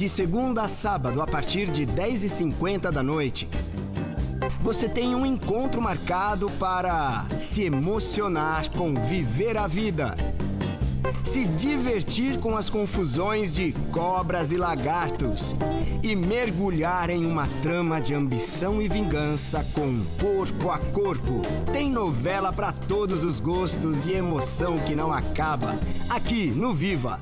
De segunda a sábado, a partir de 10h50 da noite. Você tem um encontro marcado para se emocionar com Viver a Vida. Se divertir com as confusões de cobras e lagartos. E mergulhar em uma trama de ambição e vingança com corpo a corpo. Tem novela para todos os gostos e emoção que não acaba. Aqui no Viva!